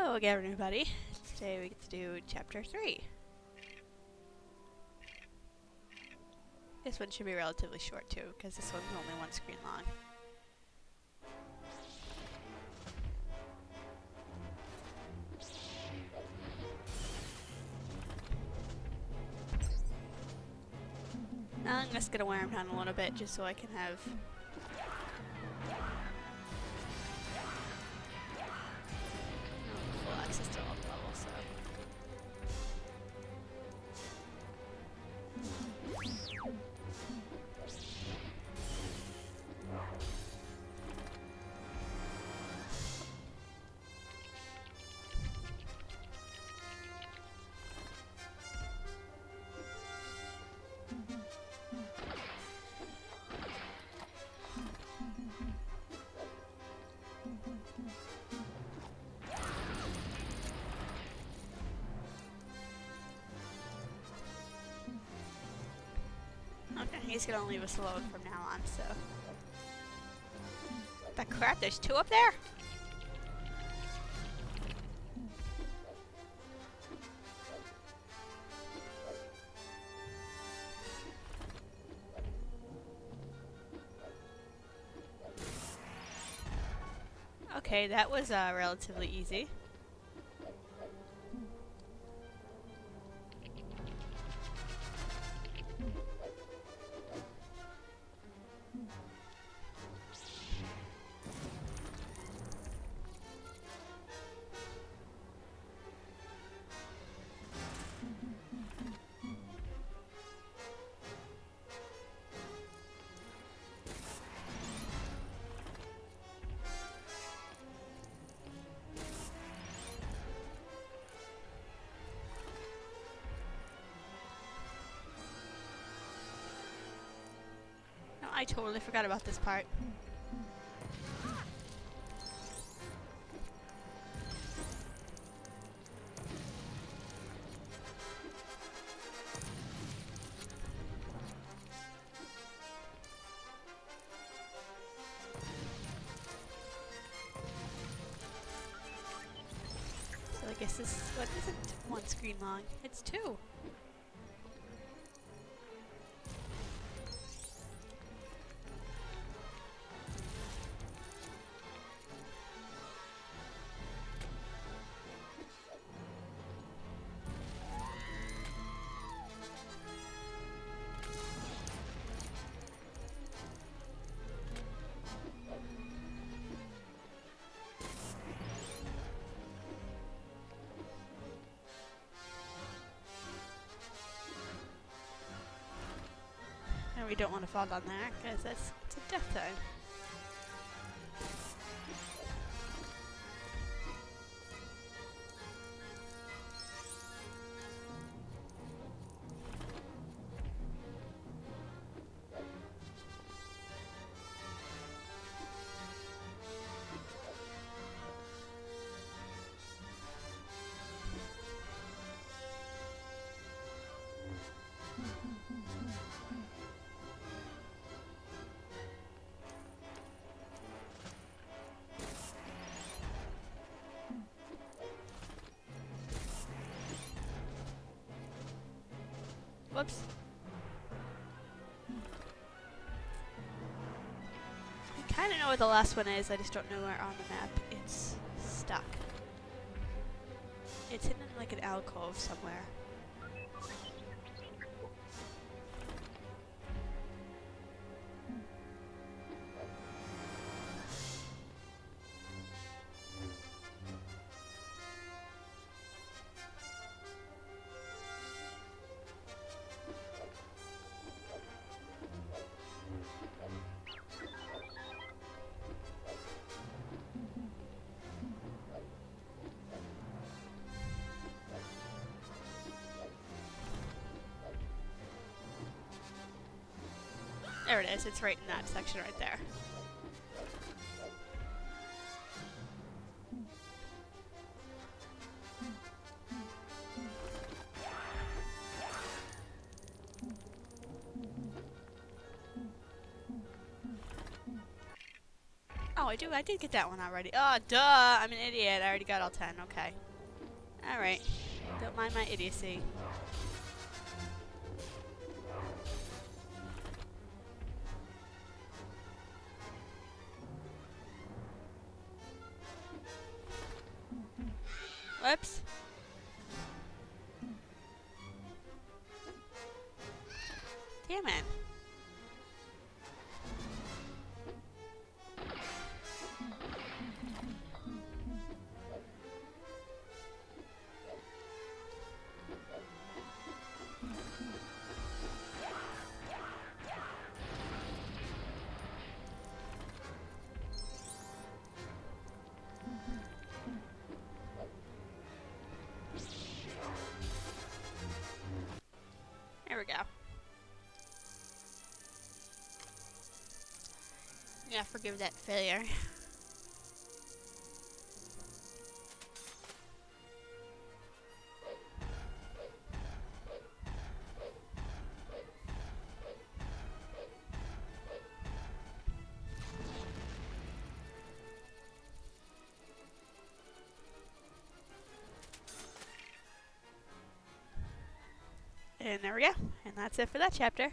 Hello again, everybody. Today we get to do chapter 3. This one should be relatively short too, because this one's only one screen long. I'm just gonna wear him down a little bit just so I can have full he's gonna leave us alone from now on, so. The crap, there's two up there? Okay, that was uh, relatively easy. I totally forgot about this part. So I guess this what isn't one screen long, it's two. We don't want to fall down there because that's it's a death zone. Whoops. I kind of know where the last one is, I just don't know where on the map it's stuck. It's hidden in like an alcove somewhere. There it is, it's right in that section right there. Oh, I do. I did get that one already. Oh, duh. I'm an idiot. I already got all 10. Okay. Alright. Don't mind my idiocy. Whoops. Yeah, forgive that failure. And there we go. And that's it for that chapter.